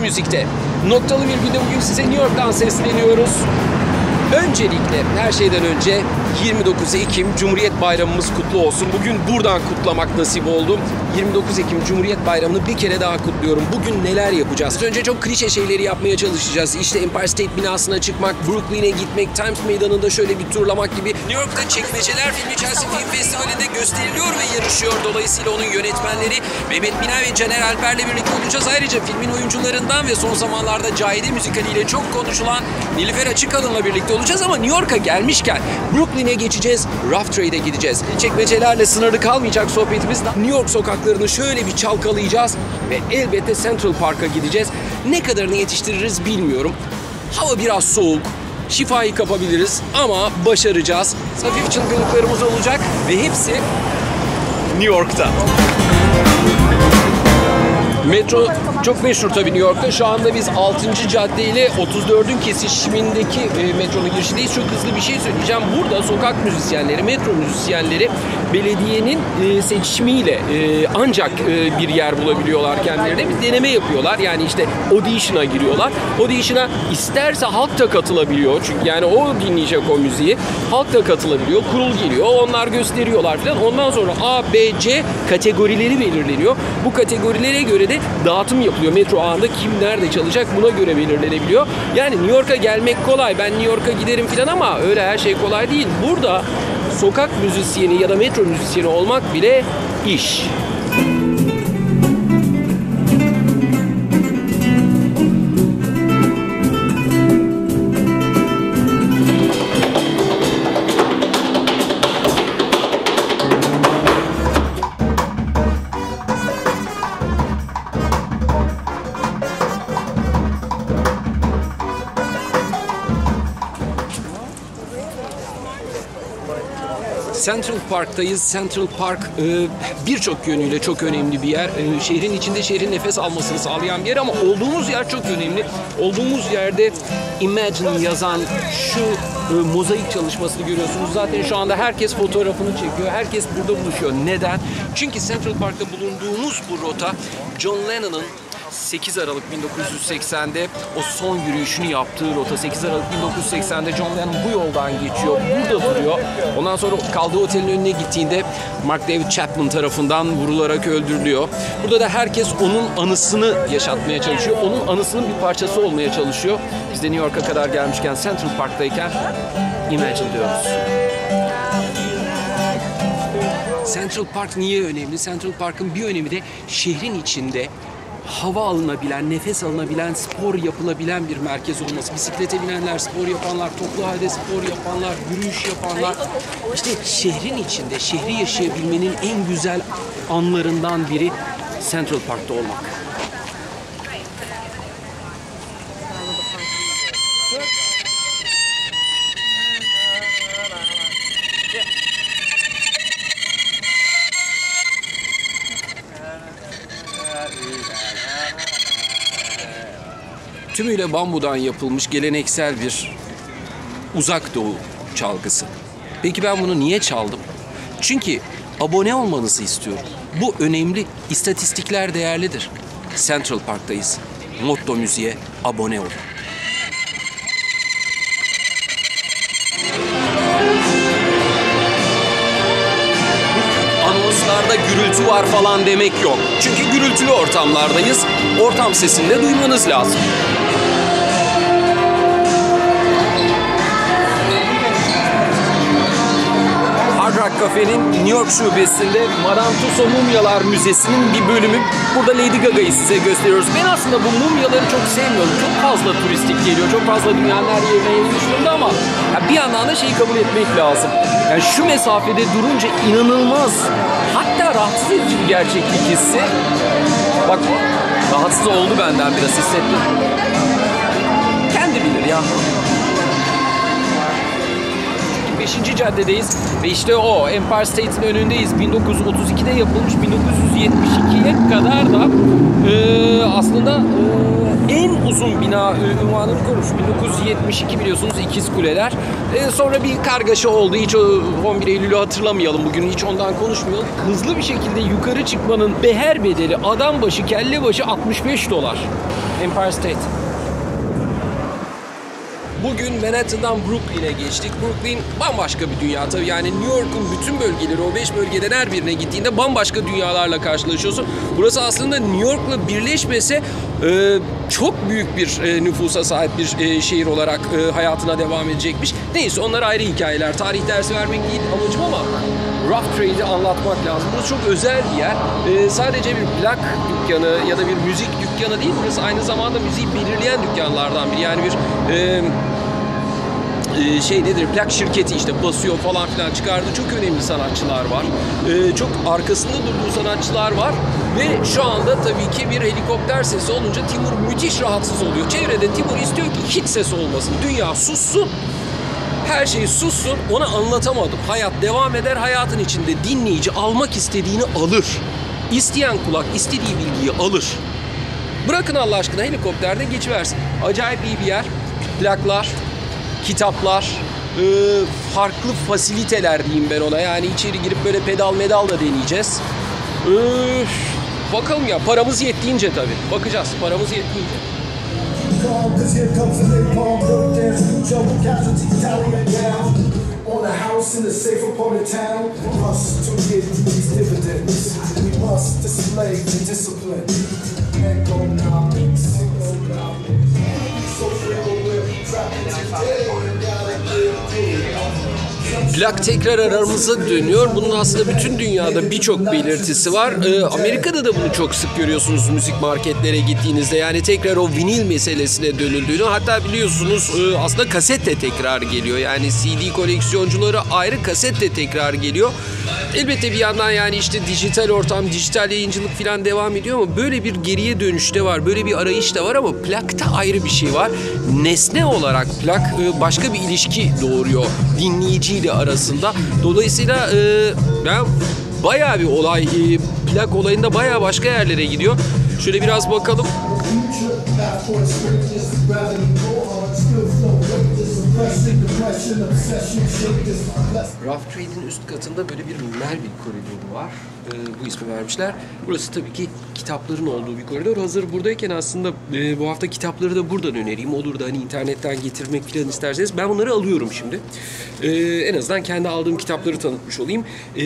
Noktalı Müzik'te. Noktalı bir günde bugün size New York'tan sesleniyoruz. Öncelikle her şeyden önce 29 Ekim Cumhuriyet Bayramımız kutlu olsun. Bugün buradan kutlamak nasip oldu. 29 Ekim Cumhuriyet Bayramı'nı bir kere daha kutluyorum. Bugün neler yapacağız? Önce çok klişe şeyleri yapmaya çalışacağız. İşte Empire State binasına çıkmak, Brooklyn'e gitmek, Times Meydanı'nda şöyle bir turlamak gibi. New York'ta Çekmeceler filmi Chelsea Film Festivali'nde gösteriliyor ve yarışıyor. Dolayısıyla onun yönetmenleri Mehmet Bina ve Caner Alper'le birlikte olacağız. Ayrıca filmin oyuncularından ve son zamanlarda Cahide müzikaliyle çok konuşulan Nilüfer Açıkalın'la birlikte olacağız ama New York'a gelmişken Brooklyn'e geçeceğiz, Rough Trade'e gideceğiz. Çekmecelerle sınırlı kalmayacak sohbetimiz. New York sokaklarını şöyle bir çalkalayacağız ve elbette Central Park'a gideceğiz. Ne kadarını yetiştiririz bilmiyorum. Hava biraz soğuk, şifayı kapabiliriz ama başaracağız. Hafif çılgınlıklarımız olacak ve hepsi New York'ta. Metro çok meşhur tabii New York'ta. Şu anda biz 6. cadde ile 34'ün kesişimindeki e, metronun girişindeyiz. Çok hızlı bir şey söyleyeceğim. Burada sokak müzisyenleri, metro müzisyenleri belediyenin e, seçimiyle e, ancak e, bir yer bulabiliyorlar kendilerine. Bir deneme yapıyorlar. Yani işte audition'a giriyorlar. Audition'a isterse halk da katılabiliyor. Çünkü yani o dinleyecek o müziği. Halk da katılabiliyor. Kurul geliyor. Onlar gösteriyorlar falan. Ondan sonra A, B, C kategorileri belirleniyor. Bu kategorilere göre de dağıtım yapılıyor. Metro ağında kim nerede çalacak buna göre belirlenebiliyor. Yani New York'a gelmek kolay. Ben New York'a giderim falan ama öyle her şey kolay değil. Burada sokak müzisyeni ya da metro müzisyeni olmak bile iş. Central Park'tayız. Central Park e, birçok yönüyle çok önemli bir yer. E, şehrin içinde şehrin nefes almasını sağlayan bir yer ama olduğumuz yer çok önemli. Olduğumuz yerde Imagine yazan şu e, mozaik çalışmasını görüyorsunuz. Zaten şu anda herkes fotoğrafını çekiyor. Herkes burada buluşuyor. Neden? Çünkü Central Park'ta bulunduğumuz bu rota John Lennon'ın 8 Aralık 1980'de o son yürüyüşünü yaptığı rota 8 Aralık 1980'de John Lennon bu yoldan geçiyor. Burada duruyor. Ondan sonra kaldığı otelin önüne gittiğinde Mark David Chapman tarafından vurularak öldürülüyor. Burada da herkes onun anısını yaşatmaya çalışıyor. Onun anısının bir parçası olmaya çalışıyor. Biz de New York'a kadar gelmişken Central Park'tayken Imagine diyoruz. Central Park niye önemli? Central Park'ın bir önemi de şehrin içinde hava alınabilen, nefes alınabilen, spor yapılabilen bir merkez olması. Bisiklete binenler, spor yapanlar, toplu halde spor yapanlar, yürüyüş yapanlar. İşte şehrin içinde, şehri yaşayabilmenin en güzel anlarından biri Central Park'ta olmak. Tümüyle bambudan yapılmış geleneksel bir uzak doğu çalgısı. Peki ben bunu niye çaldım? Çünkü abone olmanızı istiyorum. Bu önemli. İstatistikler değerlidir. Central Park'tayız. Motto Müziğe abone olun. Anonslarda gürültü var falan demek yok. Çünkü gürültülü ortamlardayız. Ortam sesini de duymanız lazım. Rock Cafe'nin New York şubesinde Tussauds Mumyalar Müzesi'nin bir bölümü. Burada Lady Gaga'yı size gösteriyoruz. Ben aslında bu mumyaları çok sevmiyorum. Çok fazla turistik geliyor. Çok fazla dünyanın her yerine yayılmış durumda ama bir yandan da şeyi kabul etmek lazım. Yani şu mesafede durunca inanılmaz hatta rahatsız edici bir gerçeklik hissi. Bak rahatsız oldu benden biraz hissettim. Kendi bilir ya. 5 5. caddedeyiz ve işte o Empire State'in önündeyiz. 1932'de yapılmış 1972'ye kadar da e, aslında e, en uzun bina e, ünvanını korumuş. 1972 biliyorsunuz ikiz kuleler. E, sonra bir kargaşa oldu. Hiç o 11 Eylül'ü hatırlamayalım bugün. Hiç ondan konuşmayalım. Hızlı bir şekilde yukarı çıkmanın beher bedeli adam başı kelle başı 65 dolar. Empire State. Bugün Manhattan'dan Brooklyn'e geçtik. Brooklyn bambaşka bir dünya tabii. Yani New York'un bütün bölgeleri, o 5 bölgeden her birine gittiğinde bambaşka dünyalarla karşılaşıyorsun. Burası aslında New York'la birleşmese e, çok büyük bir e, nüfusa sahip bir e, şehir olarak e, hayatına devam edecekmiş. Neyse onlar ayrı hikayeler. Tarih dersi vermek değil amacım ama rough trade'i anlatmak lazım. Burası çok özel bir yer. E, sadece bir plak dükkanı ya da bir müzik dükkanı değil. Burası aynı zamanda müziği belirleyen dükkanlardan biri. Yani bir e, e, şey nedir plak şirketi işte basıyor falan filan çıkardı. Çok önemli sanatçılar var. E, çok arkasında durduğu sanatçılar var. Ve şu anda tabii ki bir helikopter sesi olunca Timur müthiş rahatsız oluyor. Çevrede Timur istiyor ki hiç ses olmasın. Dünya sussun. Her şey sussun. Ona anlatamadım. Hayat devam eder. Hayatın içinde dinleyici almak istediğini alır. İsteyen kulak istediği bilgiyi alır. Bırakın Allah aşkına helikopterde geçiversin. Acayip iyi bir yer. Plaklar, kitaplar, e, farklı fasiliteler diyeyim ben ona. Yani içeri girip böyle pedal medal da deneyeceğiz. E, bakalım ya paramız yettiğince tabii. Bakacağız paramız yettiğince. On a house in the safe the town, us to get these dividends. We must display the discipline. Economics, economics. So today, gotta give it to Plak tekrar aramıza dönüyor. Bunun aslında bütün dünyada birçok belirtisi var. Ee, Amerika'da da bunu çok sık görüyorsunuz müzik marketlere gittiğinizde. Yani tekrar o vinil meselesine dönüldüğünü. Hatta biliyorsunuz e, aslında kaset de tekrar geliyor. Yani CD koleksiyoncuları ayrı kaset de tekrar geliyor. Elbette bir yandan yani işte dijital ortam, dijital yayıncılık falan devam ediyor ama böyle bir geriye dönüş de var. Böyle bir arayış da var ama plakta ayrı bir şey var. Nesne olarak plak e, başka bir ilişki doğuruyor dinleyiciyle arasında. Dolayısıyla e, ben bayağı bir olay, e, plak olayında bayağı başka yerlere gidiyor. Şöyle biraz bakalım. Rough Trade'in üst katında böyle bir Melville koridoru var. Ee, bu ismi vermişler. Burası tabii ki kitapların olduğu bir koridor. Hazır buradayken aslında e, bu hafta kitapları da buradan önereyim. Olur da hani internetten getirmek falan isterseniz ben bunları alıyorum şimdi. Ee, en azından kendi aldığım kitapları tanıtmış olayım. Ee,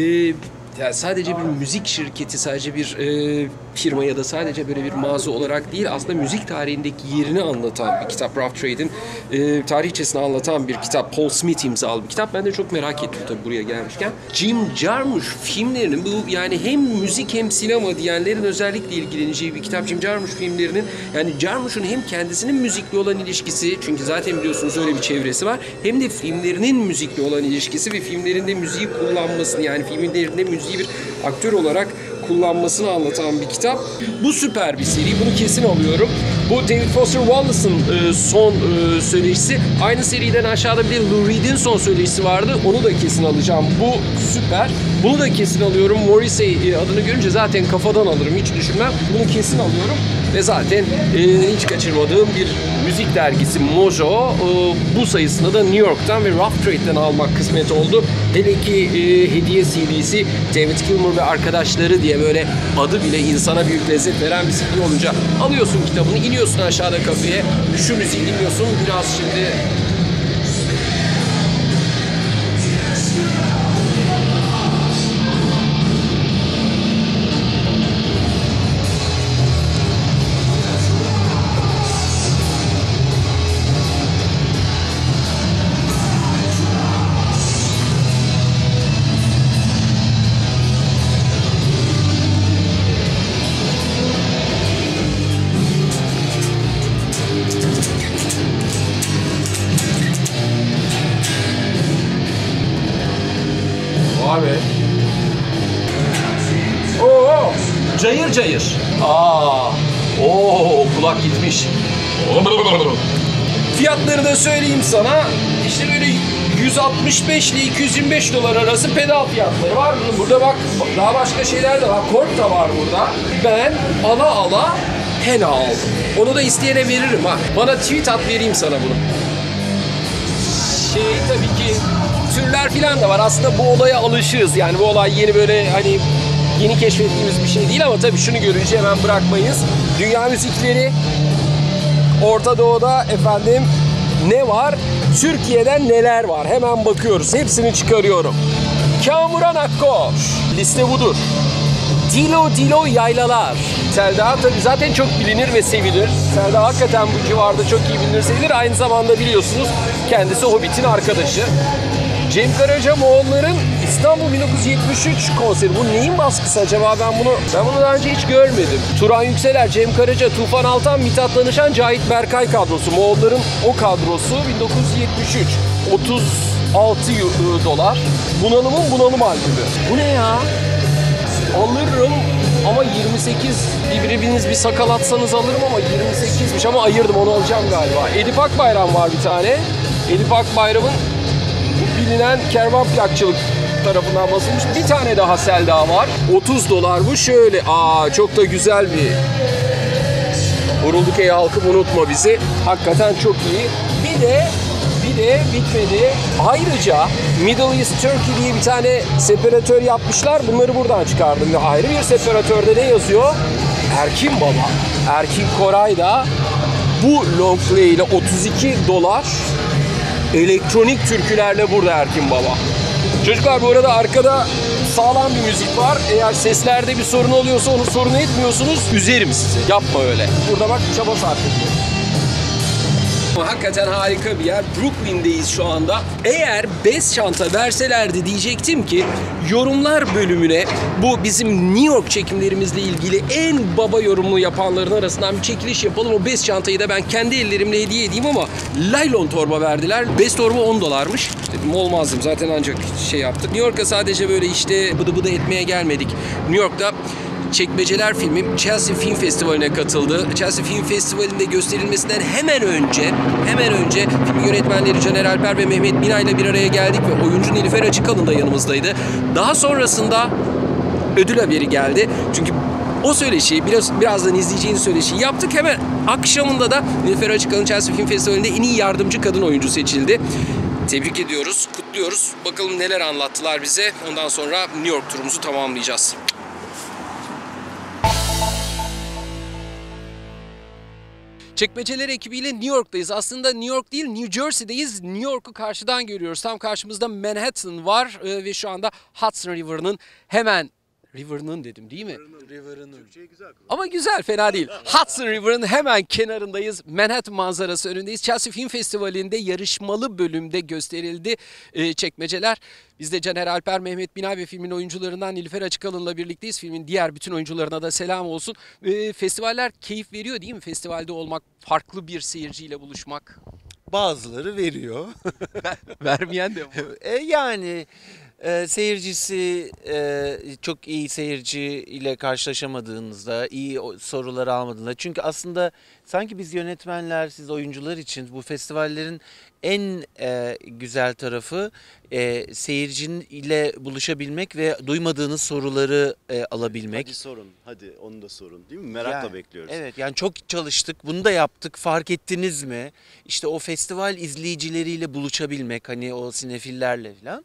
yani sadece bir müzik şirketi, sadece bir e, firma ya da sadece böyle bir mağaza olarak değil aslında müzik tarihindeki yerini anlatan bir kitap. Rough Trade'in e, tarihçesini anlatan bir kitap. Paul Smith imzalı bir kitap. Ben de çok merak ettim tabii buraya gelmişken. Jim Jarmusch filmlerinin bu yani hem müzik hem sinema diyenlerin özellikle ilgileneceği bir kitap. Jim Jarmusch filmlerinin yani Jarmusch'un hem kendisinin müzikle olan ilişkisi çünkü zaten biliyorsunuz öyle bir çevresi var hem de filmlerinin müzikle olan ilişkisi ve filmlerinde müziği kullanmasını yani filmlerinde müziği bir aktör olarak kullanmasını anlatan bir kitap. Bu süper bir seri. Bunu kesin alıyorum. Bu David Foster Wallace'ın e, son e, söyleşisi. Aynı seriden aşağıda bir Lou Reed'in son söyleşisi vardı. Onu da kesin alacağım. Bu süper. Bunu da kesin alıyorum. Morrissey e, adını görünce zaten kafadan alırım. Hiç düşünmem. Bunu kesin alıyorum. Ve zaten e, hiç kaçırmadığım bir müzik dergisi Mojo. E, bu sayısını da New York'tan ve Rough Trade'den almak kısmet oldu. Hele ki e, hediye CD'si David Gilmour ve arkadaşları diye böyle adı bile insana büyük lezzet veren bir CD olunca alıyorsun kitabını, iniyorsun aşağıda kafeye, şu müziği dinliyorsun. Biraz şimdi sana. İşte böyle 165 ile 225 dolar arası pedal fiyatları var. Bunun burada bak daha başka şeyler de var. Kork da var burada. Ben ala ala Hena aldım. Onu da isteyene veririm ha. Bana tweet at vereyim sana bunu. Şey tabii ki türler falan da var. Aslında bu olaya alışığız. Yani bu olay yeni böyle hani yeni keşfettiğimiz bir şey değil ama tabii şunu görünce hemen bırakmayız. Dünya müzikleri Orta Doğu'da efendim ne var? Türkiye'den neler var? Hemen bakıyoruz. Hepsini çıkarıyorum. Kamuran Akkor. Liste budur. Dilo Dilo Yaylalar. Selda tabii zaten çok bilinir ve sevilir. Selda hakikaten bu civarda çok iyi bilinir, sevilir. Aynı zamanda biliyorsunuz kendisi Hobbit'in arkadaşı. Cem Karaca Moğolların İstanbul 1973 konseri. Bu neyin baskısı acaba ben bunu ben bunu daha önce hiç görmedim. Turan Yükseler, Cem Karaca, Tufan Altan, Mithat Danışan, Cahit Berkay kadrosu. Moğolların o kadrosu 1973. 36 euro- dolar. Bunalımın bunalım albümü. Bu ne ya? Alırım ama 28 birbiriniz bir sakal atsanız alırım ama 28'miş ama ayırdım onu alacağım galiba. Edip Akbayram var bir tane. Edip Akbayram'ın bilinen kervan plakçılık tarafından basılmış bir tane daha Selda var. 30 dolar bu şöyle. Aa çok da güzel bir Vurulduk ey halkım unutma bizi. Hakikaten çok iyi. Bir de bir de bitmedi. Ayrıca Middle East Turkey diye bir tane separatör yapmışlar. Bunları buradan çıkardım. Ve ayrı bir separatörde ne yazıyor? Erkin Baba. Erkin Koray da bu long play ile 32 dolar elektronik türkülerle burada Erkin Baba. Çocuklar bu arada arkada sağlam bir müzik var. Eğer seslerde bir sorun oluyorsa onu sorun etmiyorsunuz. Üzerim sizi. Yapma öyle. Burada bak çaba sarf ediyor. Hakikaten harika bir yer. Brooklyn'deyiz şu anda. Eğer bez çanta verselerdi diyecektim ki yorumlar bölümüne bu bizim New York çekimlerimizle ilgili en baba yorumu yapanların arasından bir çekiliş yapalım. O bez çantayı da ben kendi ellerimle hediye edeyim ama laylon torba verdiler. Bez torba 10 dolarmış. Dedim olmazdım zaten ancak şey yaptık. New York'a sadece böyle işte bıdı bıdı etmeye gelmedik. New York'ta Çekmeceler filmi Chelsea Film Festivali'ne katıldı. Chelsea Film Festivali'nde gösterilmesinden hemen önce, hemen önce film yönetmenleri Caner Alper ve Mehmet Bina ile bir araya geldik ve oyuncu Nilüfer Açıkalın da yanımızdaydı. Daha sonrasında ödül haberi geldi. Çünkü o söyleşiyi, biraz, birazdan izleyeceğiniz söyleşiyi yaptık. Hemen akşamında da Nilüfer Açıkalın Chelsea Film Festivali'nde en iyi yardımcı kadın oyuncu seçildi. Tebrik ediyoruz, kutluyoruz. Bakalım neler anlattılar bize. Ondan sonra New York turumuzu tamamlayacağız. Çekmeceler ekibiyle New York'tayız. Aslında New York değil New Jersey'deyiz. New York'u karşıdan görüyoruz. Tam karşımızda Manhattan var e, ve şu anda Hudson River'ının hemen River'ının dedim değil mi? Ama güzel fena değil. Hudson River'ın hemen kenarındayız. Manhattan manzarası önündeyiz. Chelsea Film Festivali'nde yarışmalı bölümde gösterildi e, çekmeceler. Biz de Caner Alper, Mehmet Binay ve filmin oyuncularından Nilüfer Açıkalın'la birlikteyiz. Filmin diğer bütün oyuncularına da selam olsun. E, festivaller keyif veriyor değil mi? Festivalde olmak, farklı bir seyirciyle buluşmak. Bazıları veriyor. Vermeyen de var. e, yani e, seyircisi e, çok iyi seyirci ile karşılaşamadığınızda, iyi soruları almadığında. Çünkü aslında sanki biz yönetmenler, siz oyuncular için bu festivallerin en e, güzel tarafı e, seyircinin ile buluşabilmek ve duymadığınız soruları e, alabilmek. Hadi sorun. Hadi onu da sorun. Değil mi? Merakla Yani, bekliyoruz. Evet yani çok çalıştık. Bunu da yaptık. Fark ettiniz mi? İşte o festival izleyicileriyle buluşabilmek hani o sinefillerle falan.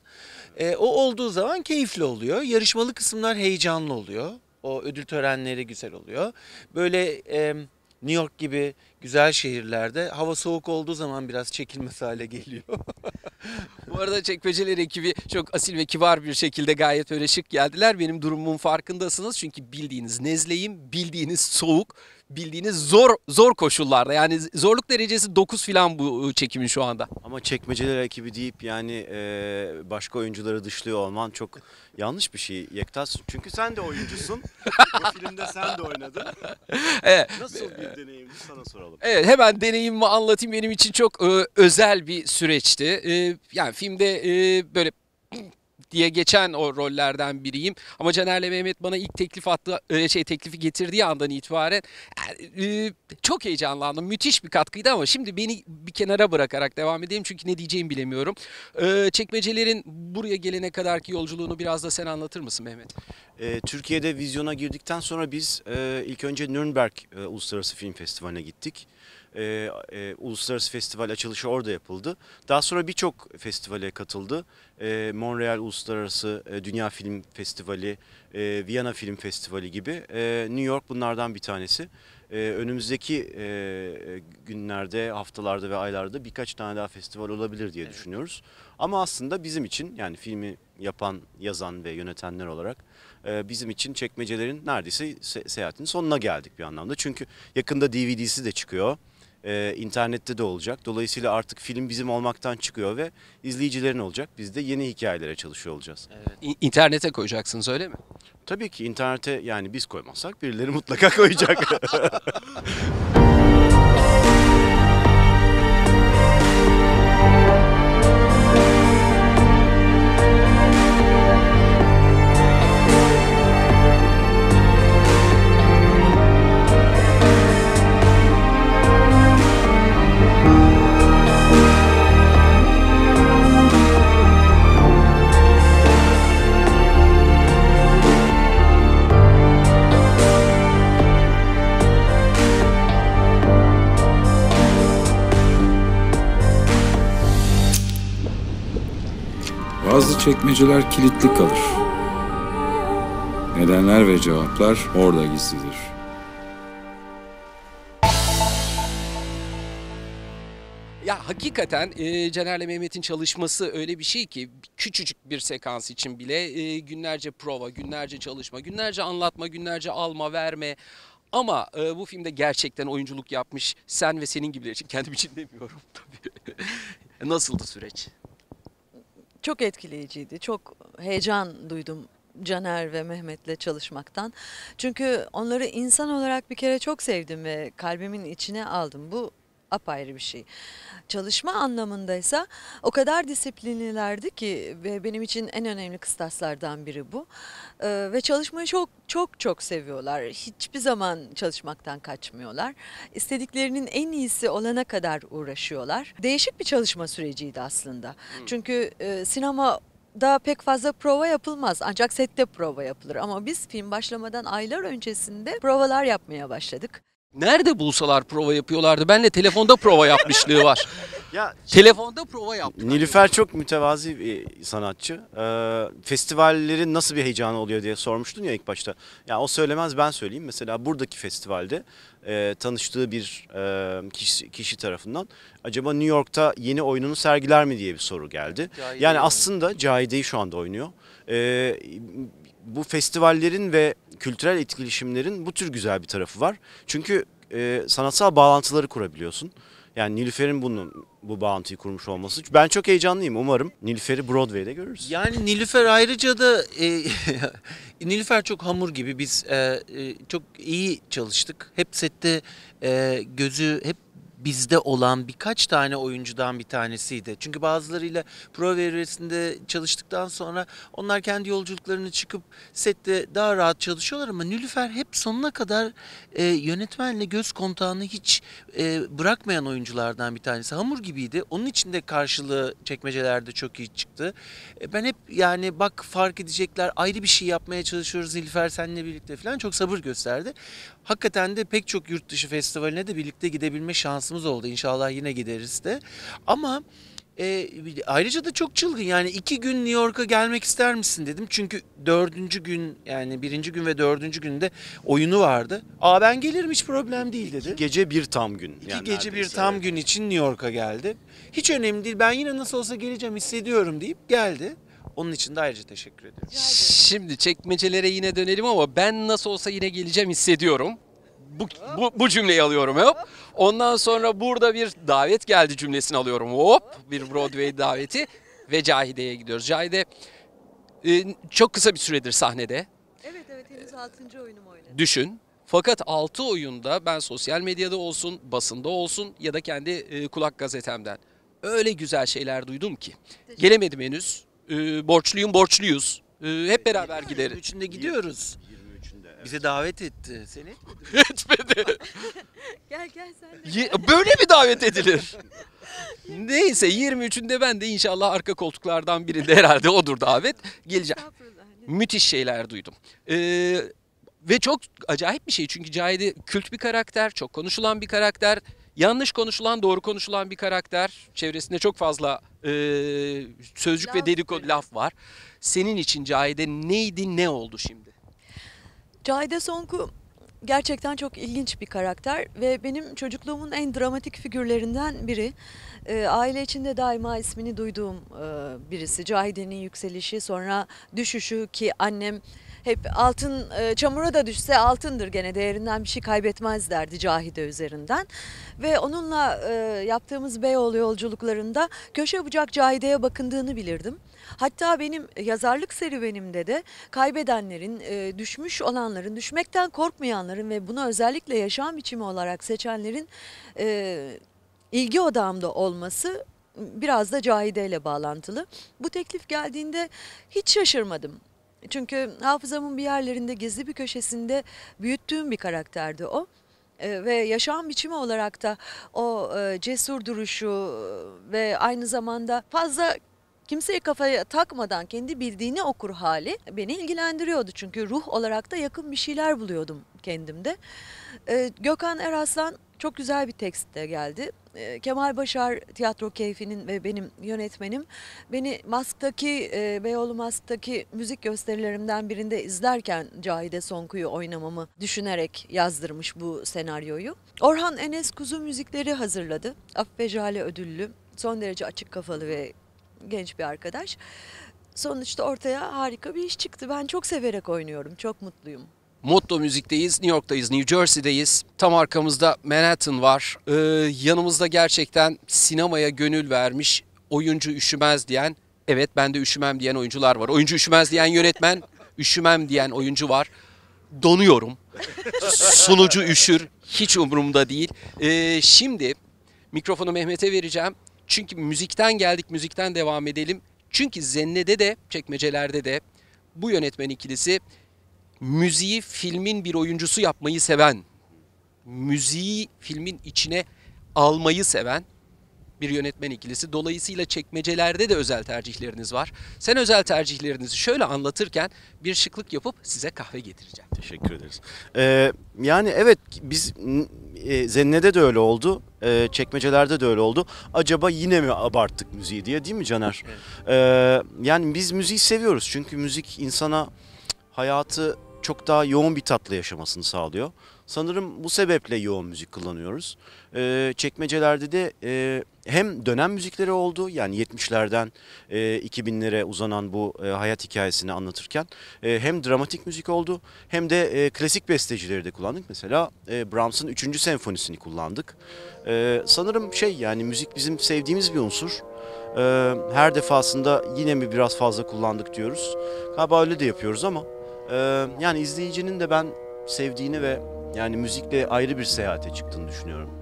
Ee, o olduğu zaman keyifli oluyor. Yarışmalı kısımlar heyecanlı oluyor. O ödül törenleri güzel oluyor. Böyle e, New York gibi güzel şehirlerde hava soğuk olduğu zaman biraz çekilmez hale geliyor. Bu arada çekmeceler ekibi çok asil ve kibar bir şekilde gayet öyle şık geldiler. Benim durumumun farkındasınız. Çünkü bildiğiniz nezleyim, bildiğiniz soğuk, bildiğiniz zor zor koşullarda. Yani zorluk derecesi 9 filan bu ıı, çekimin şu anda. Ama çekmeceler ekibi deyip yani e, başka oyuncuları dışlıyor olman çok yanlış bir şey Yektas. Çünkü sen de oyuncusun. Bu filmde sen de oynadın. Evet. Nasıl bir deneyimdi sana soralım. Evet hemen deneyimimi anlatayım. Benim için çok e, özel bir süreçti. E, yani filmde e, böyle diye geçen o rollerden biriyim. Ama Caner'le Mehmet bana ilk teklif attı, e, şey teklifi getirdiği andan itibaren e, çok heyecanlandım. Müthiş bir katkıydı ama şimdi beni bir kenara bırakarak devam edeyim çünkü ne diyeceğimi bilemiyorum. E, çekmecelerin buraya gelene kadarki yolculuğunu biraz da sen anlatır mısın Mehmet? Türkiye'de vizyona girdikten sonra biz e, ilk önce Nürnberg e, Uluslararası Film Festivali'ne gittik. E, e, Uluslararası Festival açılışı orada yapıldı. Daha sonra birçok festivale katıldı. E, Montreal Uluslararası e, Dünya Film Festivali, e, Viyana Film Festivali gibi. E, New York bunlardan bir tanesi. E, önümüzdeki e, günlerde, haftalarda ve aylarda birkaç tane daha festival olabilir diye düşünüyoruz. Ama aslında bizim için yani filmi yapan, yazan ve yönetenler olarak e, bizim için çekmecelerin neredeyse se- seyahatin sonuna geldik bir anlamda. Çünkü yakında DVD'si de çıkıyor. E, internette de olacak. Dolayısıyla artık film bizim olmaktan çıkıyor ve izleyicilerin olacak. Biz de yeni hikayelere çalışıyor olacağız. İ- İnternete koyacaksınız öyle mi? Tabii ki internete yani biz koymazsak birileri mutlaka koyacak. çekmeceler kilitli kalır. Nedenler ve cevaplar orada gizlidir. Ya hakikaten e, Caner'le Mehmet'in çalışması öyle bir şey ki küçücük bir sekans için bile e, günlerce prova, günlerce çalışma, günlerce anlatma, günlerce alma, verme. Ama e, bu filmde gerçekten oyunculuk yapmış sen ve senin gibiler için kendim için demiyorum tabii. Nasıldı süreç? Çok etkileyiciydi. Çok heyecan duydum Caner ve Mehmet'le çalışmaktan. Çünkü onları insan olarak bir kere çok sevdim ve kalbimin içine aldım. Bu apayrı bir şey. Çalışma anlamındaysa o kadar disiplinlilerdi ki ve benim için en önemli kıstaslardan biri bu. Ee, ve çalışmayı çok çok çok seviyorlar. Hiçbir zaman çalışmaktan kaçmıyorlar. İstediklerinin en iyisi olana kadar uğraşıyorlar. Değişik bir çalışma süreciydi aslında. Çünkü e, sinema da pek fazla prova yapılmaz ancak sette prova yapılır ama biz film başlamadan aylar öncesinde provalar yapmaya başladık. Nerede bulsalar prova yapıyorlardı. Ben de telefonda prova yapmışlığı var. ya telefonda prova yaptılar. Nilüfer çok mütevazi bir sanatçı. Ee, festivallerin nasıl bir heyecanı oluyor diye sormuştun ya ilk başta. Ya o söylemez ben söyleyeyim. Mesela buradaki festivalde e, tanıştığı bir e, kişi, kişi tarafından acaba New York'ta yeni oyununu sergiler mi diye bir soru geldi. Cahide yani oynuyor. aslında Cahide'yi şu anda oynuyor. Ee, bu festivallerin ve kültürel etkileşimlerin bu tür güzel bir tarafı var. Çünkü e, sanatsal bağlantıları kurabiliyorsun. Yani Nilüfer'in bunu bu bağlantıyı kurmuş olması. Ben çok heyecanlıyım. Umarım Nilüfer'i Broadway'de görürüz. Yani Nilüfer ayrıca da e, Nilüfer çok hamur gibi biz e, e, çok iyi çalıştık. Hep sette e, gözü hep bizde olan birkaç tane oyuncudan bir tanesiydi. Çünkü bazılarıyla prova evresinde çalıştıktan sonra onlar kendi yolculuklarını çıkıp sette daha rahat çalışıyorlar ama Nilüfer hep sonuna kadar e, yönetmenle göz kontağını hiç e, bırakmayan oyunculardan bir tanesi. Hamur gibiydi. Onun için de karşılığı çekmecelerde çok iyi çıktı. E, Ben hep yani bak fark edecekler ayrı bir şey yapmaya çalışıyoruz Nilüfer seninle birlikte falan çok sabır gösterdi. Hakikaten de pek çok yurt dışı festivaline de birlikte gidebilme şansımız oldu. İnşallah yine gideriz de. Ama e, ayrıca da çok çılgın yani iki gün New York'a gelmek ister misin dedim. Çünkü dördüncü gün yani birinci gün ve dördüncü günde oyunu vardı. Aa ben gelirim hiç problem değil dedi. Gece bir tam gün. İki yani gece bir tam evet. gün için New York'a geldi. Hiç önemli değil. Ben yine nasıl olsa geleceğim hissediyorum deyip geldi. Onun için de ayrıca teşekkür ederim. Şimdi çekmecelere yine dönelim ama ben nasıl olsa yine geleceğim hissediyorum. Bu, bu, bu cümleyi alıyorum hop. Ondan sonra burada bir davet geldi cümlesini alıyorum hop. Bir Broadway daveti ve Cahide'ye gidiyoruz. Cahide e, çok kısa bir süredir sahnede. Evet evet henüz 6. oyunum oynadım. Düşün. Fakat 6 oyunda ben sosyal medyada olsun, basında olsun ya da kendi e, kulak gazetemden öyle güzel şeyler duydum ki. Gelemedim henüz. Ee, borçluyum, borçluyuz. Ee, hep beraber gideriz. Üçünde gidiyoruz. 23'ünde. Bize davet etti. Seni Etmedi. Gel gel sen de. Ye- Böyle mi davet edilir? Neyse 23'ünde ben de inşallah arka koltuklardan birinde herhalde odur davet. Geleceğim. Estağfurullah. Müthiş şeyler duydum. Ee, ve çok acayip bir şey çünkü Cahide kült bir karakter, çok konuşulan bir karakter. Yanlış konuşulan, doğru konuşulan bir karakter. Çevresinde çok fazla e, sözcük ve Laf dedikodu söylüyor. laf var. Senin için Cahide neydi, ne oldu şimdi? Cahide Sonku gerçekten çok ilginç bir karakter ve benim çocukluğumun en dramatik figürlerinden biri. Ee, aile içinde daima ismini duyduğum e, birisi. Cahide'nin yükselişi sonra düşüşü ki annem hep altın e, çamura da düşse altındır gene değerinden bir şey kaybetmez derdi Cahide üzerinden. Ve onunla e, yaptığımız Beyoğlu yolculuklarında köşe bucak Cahide'ye bakındığını bilirdim. Hatta benim yazarlık serüvenimde de kaybedenlerin, e, düşmüş olanların, düşmekten korkmayanların ve bunu özellikle yaşam biçimi olarak seçenlerin e, ilgi odağımda olması biraz da Cahide ile bağlantılı. Bu teklif geldiğinde hiç şaşırmadım. Çünkü hafızamın bir yerlerinde gizli bir köşesinde büyüttüğüm bir karakterdi o. E, ve yaşam biçimi olarak da o e, cesur duruşu ve aynı zamanda fazla kimseye kafaya takmadan kendi bildiğini okur hali beni ilgilendiriyordu. Çünkü ruh olarak da yakın bir şeyler buluyordum kendimde. Ee, Gökhan Eraslan çok güzel bir tekstte geldi. Ee, Kemal Başar Tiyatro Keyfi'nin ve benim yönetmenim beni Mask'taki, e, Beyoğlu Mask'taki müzik gösterilerimden birinde izlerken Cahide Sonku'yu oynamamı düşünerek yazdırmış bu senaryoyu. Orhan Enes Kuzu müzikleri hazırladı. Afife Jale ödüllü, son derece açık kafalı ve genç bir arkadaş. Sonuçta ortaya harika bir iş çıktı. Ben çok severek oynuyorum. Çok mutluyum. Motto Müzik'teyiz, New York'tayız, New Jersey'deyiz. Tam arkamızda Manhattan var. Ee, yanımızda gerçekten sinemaya gönül vermiş, oyuncu üşümez diyen, evet ben de üşümem diyen oyuncular var. Oyuncu üşümez diyen yönetmen, üşümem diyen oyuncu var. Donuyorum. Sunucu üşür, hiç umurumda değil. Ee, şimdi mikrofonu Mehmet'e vereceğim. Çünkü müzikten geldik, müzikten devam edelim. Çünkü Zenne'de de, çekmecelerde de bu yönetmen ikilisi müziği filmin bir oyuncusu yapmayı seven, müziği filmin içine almayı seven bir yönetmen ikilisi. Dolayısıyla çekmecelerde de özel tercihleriniz var. Sen özel tercihlerinizi şöyle anlatırken bir şıklık yapıp size kahve getireceğim. Teşekkür ederiz. Ee, yani evet biz e, Zenne'de de öyle oldu. e, çekmecelerde de öyle oldu. Acaba yine mi abarttık müziği diye değil mi Caner? Ee, yani biz müziği seviyoruz. Çünkü müzik insana hayatı çok daha yoğun bir tatlı yaşamasını sağlıyor. Sanırım bu sebeple yoğun müzik kullanıyoruz. Ee, çekmecelerde de e, hem dönem müzikleri oldu yani 70'lerden e, 2000'lere uzanan bu e, hayat hikayesini anlatırken e, hem dramatik müzik oldu hem de e, klasik bestecileri de kullandık. Mesela e, Brahms'ın 3. senfonisini kullandık. E, sanırım şey yani müzik bizim sevdiğimiz bir unsur. E, her defasında yine mi biraz fazla kullandık diyoruz. Galiba öyle de yapıyoruz ama e, yani izleyicinin de ben sevdiğini ve yani müzikle ayrı bir seyahate çıktığını düşünüyorum.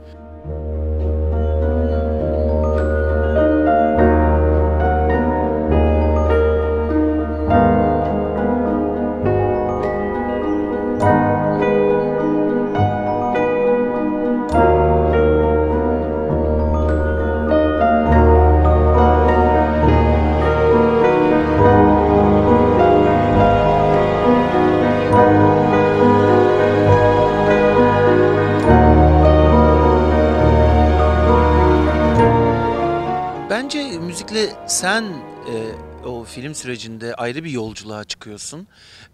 Film sürecinde ayrı bir yolculuğa çıkıyorsun.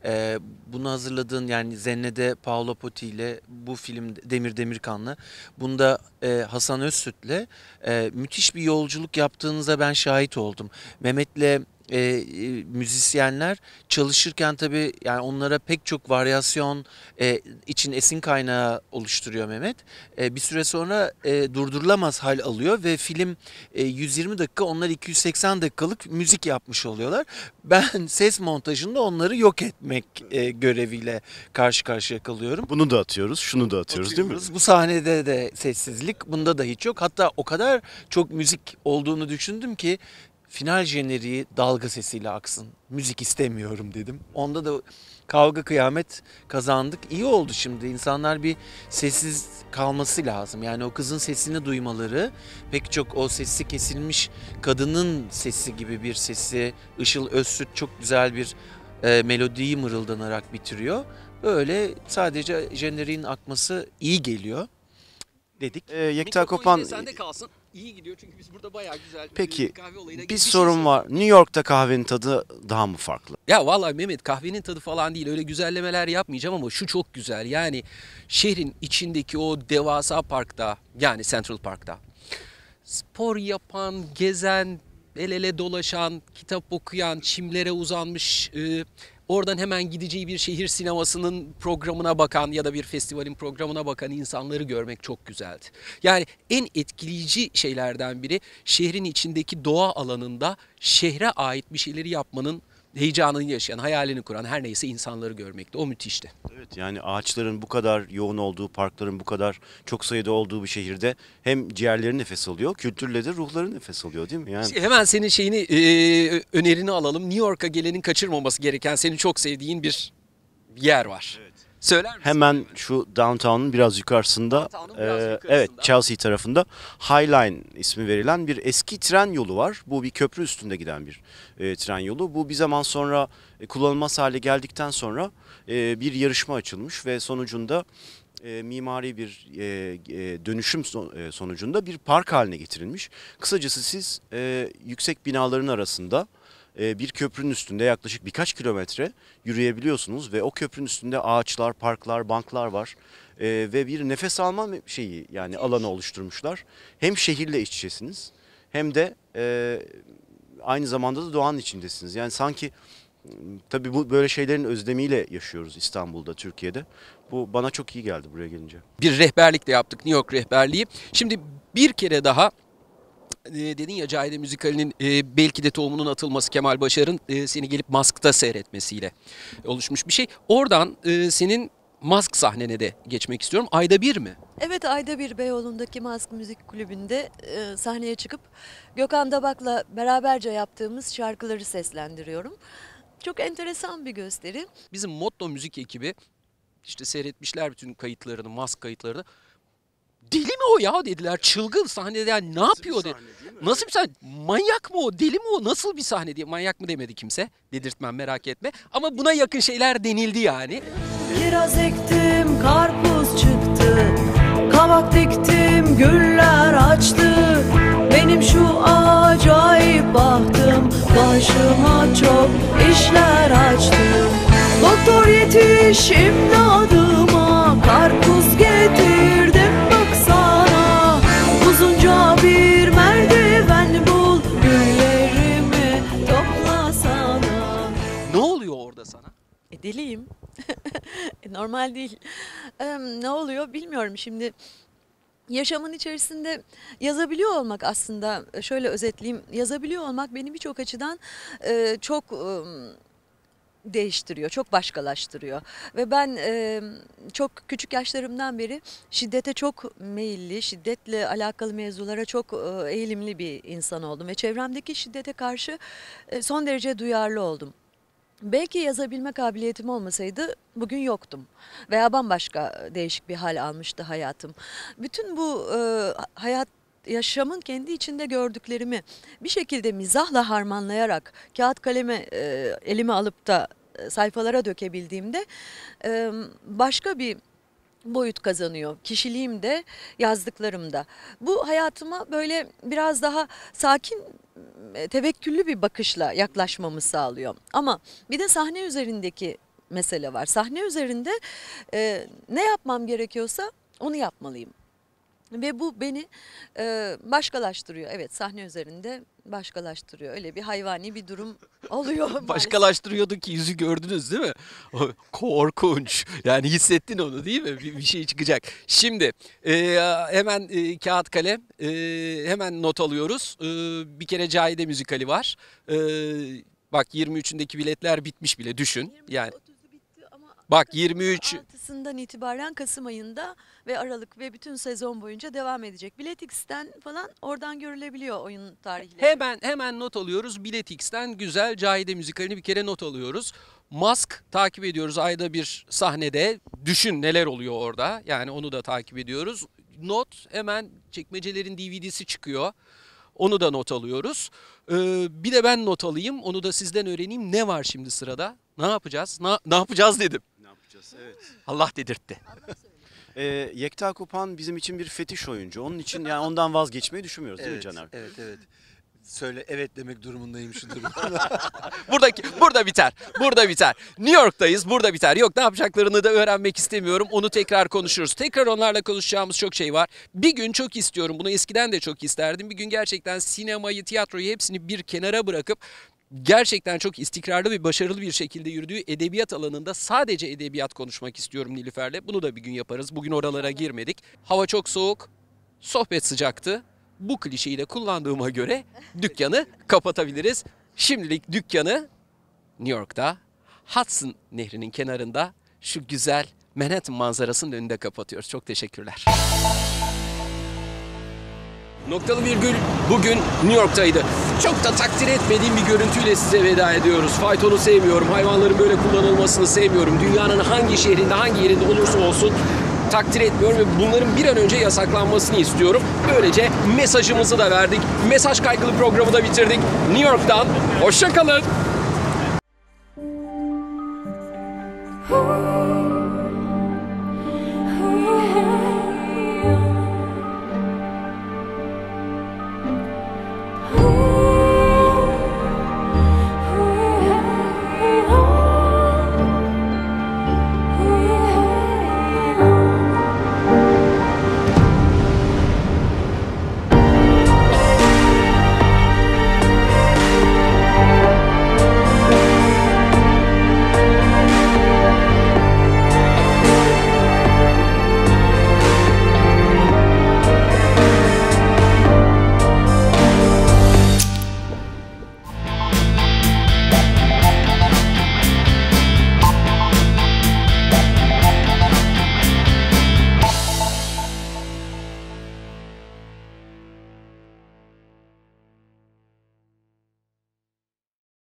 E, bunu hazırladığın yani Zenne'de Paolo Potti ile bu film Demir Demirkan'la bunda e, Hasan Özsüt'le e, müthiş bir yolculuk yaptığınıza ben şahit oldum. Mehmet'le e, e, müzisyenler çalışırken tabii yani onlara pek çok varyasyon e, için esin kaynağı oluşturuyor Mehmet. E, bir süre sonra e, durdurulamaz hal alıyor ve film e, 120 dakika onlar 280 dakikalık müzik yapmış oluyorlar. Ben ses montajında onları yok etmek e, göreviyle karşı karşıya kalıyorum. Bunu da atıyoruz, şunu da atıyoruz, değil mi? Atıyoruz. Bu sahnede de sessizlik, bunda da hiç yok. Hatta o kadar çok müzik olduğunu düşündüm ki final jeneriği dalga sesiyle aksın. Müzik istemiyorum dedim. Onda da kavga kıyamet kazandık. İyi oldu şimdi. İnsanlar bir sessiz kalması lazım. Yani o kızın sesini duymaları pek çok o sesi kesilmiş kadının sesi gibi bir sesi. Işıl Özsüt çok güzel bir e, melodiyi mırıldanarak bitiriyor. Böyle sadece jeneriğin akması iyi geliyor dedik. Ee, Yekta Mikrofon Kopan sende kalsın. İyi gidiyor çünkü biz burada bayağı güzel Peki, bir bir sorun var. New York'ta kahvenin tadı daha mı farklı? Ya vallahi Mehmet kahvenin tadı falan değil öyle güzellemeler yapmayacağım ama şu çok güzel. Yani şehrin içindeki o devasa parkta yani Central Park'ta spor yapan, gezen, el ele dolaşan, kitap okuyan, çimlere uzanmış, e, oradan hemen gideceği bir şehir sinemasının programına bakan ya da bir festivalin programına bakan insanları görmek çok güzeldi. Yani en etkileyici şeylerden biri şehrin içindeki doğa alanında şehre ait bir şeyleri yapmanın heyecanını yaşayan, hayalini kuran her neyse insanları görmekti. O müthişti. Evet yani ağaçların bu kadar yoğun olduğu, parkların bu kadar çok sayıda olduğu bir şehirde hem ciğerleri nefes alıyor, kültürle de ruhları nefes alıyor değil mi? Yani Hemen senin şeyini e, önerini alalım. New York'a gelenin kaçırmaması gereken senin çok sevdiğin bir yer var. Söyler misin? hemen şu downtown'un biraz yukarısında, Downtown'un biraz e, yukarısında. evet Chelsea tarafında High Line ismi verilen bir eski tren yolu var. Bu bir köprü üstünde giden bir e, tren yolu. Bu bir zaman sonra e, kullanılmaz hale geldikten sonra e, bir yarışma açılmış ve sonucunda e, mimari bir e, e, dönüşüm son- e, sonucunda bir park haline getirilmiş. Kısacası siz e, yüksek binaların arasında bir köprünün üstünde yaklaşık birkaç kilometre yürüyebiliyorsunuz ve o köprünün üstünde ağaçlar, parklar, banklar var E, ve bir nefes alma şeyi yani alanı oluşturmuşlar. Hem şehirle iç içesiniz hem de e, aynı zamanda da doğanın içindesiniz. Yani sanki tabii bu böyle şeylerin özlemiyle yaşıyoruz İstanbul'da, Türkiye'de. Bu bana çok iyi geldi buraya gelince. bir rehberlik de yaptık New York rehberliği. Şimdi bir kere daha e, dedin ya Cahide Müzikali'nin e, belki de tohumunun atılması Kemal Başar'ın e, seni gelip Mask'ta seyretmesiyle oluşmuş bir şey. Oradan e, senin Mask sahnene de geçmek istiyorum. Ayda bir mi? Evet ayda bir Beyoğlu'ndaki Mask Müzik Kulübü'nde e, sahneye çıkıp Gökhan Dabak'la beraberce yaptığımız şarkıları seslendiriyorum. Çok enteresan bir gösteri. Bizim Motto Müzik ekibi işte seyretmişler bütün kayıtlarını, Mask kayıtlarını. Deli mi o ya dediler. Çılgın sahnede yani ne yapıyor dedi. Nasıl bir sahne? Manyak mı o? Deli mi o? Nasıl bir sahne diye. Manyak mı demedi kimse. Dedirtmem merak etme. Ama buna yakın şeyler denildi yani. Kiraz ektim, karpuz çıktı. Kavak diktim, güller açtı. Benim şu acayip bahtım başıma çok işler açtı. Doktor yetiş imdadıma, karpuz getirdim deliyim. E, Normal değil. Eee, ne oluyor bilmiyorum şimdi. Yaşamın içerisinde yazabiliyor olmak aslında e, şöyle özetleyeyim yazabiliyor olmak beni birçok açıdan e, çok e, değiştiriyor, çok başkalaştırıyor. Ve ben e, çok küçük yaşlarımdan beri şiddete çok meyilli, şiddetle alakalı mevzulara çok e, eğilimli bir insan oldum. Ve çevremdeki şiddete karşı e, son derece duyarlı oldum. Belki yazabilme kabiliyetim olmasaydı bugün yoktum veya bambaşka değişik bir hal almıştı hayatım. Bütün bu e, hayat yaşamın kendi içinde gördüklerimi bir şekilde mizahla harmanlayarak kağıt kaleme e, elime alıp da e, sayfalara dökebildiğimde e, başka bir boyut kazanıyor. Kişiliğim de yazdıklarım da. Bu hayatıma böyle biraz daha sakin e, tevekküllü bir bakışla yaklaşmamı sağlıyor. Ama bir de sahne üzerindeki mesele var. Sahne üzerinde e, ne yapmam gerekiyorsa onu yapmalıyım. Ve bu beni e, başkalaştırıyor. Evet sahne üzerinde başkalaştırıyor. Öyle bir hayvani bir durum oluyor. Başkalaştırıyordu ki yüzü gördünüz değil mi? Korkunç. Yani hissettin onu değil mi? Bir, bir şey çıkacak. Şimdi e, hemen e, kağıt kalem e, hemen not alıyoruz. E, bir kere Cahide müzikali var. E, bak 23'ündeki biletler bitmiş bile düşün. Yani 30'u bitti ama Bak 23 6'sından itibaren Kasım ayında ve Aralık ve bütün sezon boyunca devam edecek. Biletix'ten falan oradan görülebiliyor oyun tarihleri. Hemen hemen not alıyoruz. Biletix'ten güzel Cahide müzikalini bir kere not alıyoruz. Mask takip ediyoruz ayda bir sahnede. Düşün neler oluyor orada. Yani onu da takip ediyoruz. Not hemen çekmecelerin DVD'si çıkıyor. Onu da not alıyoruz. Ee, bir de ben not alayım. Onu da sizden öğreneyim. Ne var şimdi sırada? Ne yapacağız? Na- ne yapacağız dedim. Yapacağız? Evet. Allah dedirtti. Ee, Yekta Kopan bizim için bir fetiş oyuncu. Onun için yani ondan vazgeçmeyi düşünmüyoruz değil mi Caner? Evet evet. Söyle evet demek durumundayım şu durumda. Buradaki burada biter. Burada biter. New York'tayız. Burada biter. Yok ne yapacaklarını da öğrenmek istemiyorum. Onu tekrar konuşuruz. Tekrar onlarla konuşacağımız çok şey var. Bir gün çok istiyorum. Bunu eskiden de çok isterdim. Bir gün gerçekten sinemayı, tiyatroyu hepsini bir kenara bırakıp gerçekten çok istikrarlı ve başarılı bir şekilde yürüdüğü edebiyat alanında sadece edebiyat konuşmak istiyorum Nilüfer'le. Bunu da bir gün yaparız. Bugün oralara girmedik. Hava çok soğuk. Sohbet sıcaktı. Bu klişeyi de kullandığıma göre dükkanı kapatabiliriz. Şimdilik dükkanı New York'ta Hudson Nehri'nin kenarında şu güzel Manhattan manzarasının önünde kapatıyoruz. Çok teşekkürler. Noktalı virgül bugün New York'taydı. Çok da takdir etmediğim bir görüntüyle size veda ediyoruz. Faytonu sevmiyorum. Hayvanların böyle kullanılmasını sevmiyorum. Dünyanın hangi şehrinde, hangi yerinde olursa olsun takdir etmiyorum ve bunların bir an önce yasaklanmasını istiyorum. Böylece mesajımızı da verdik. Mesaj kaygılı programı da bitirdik. New York'tan hoşçakalın. Ooh.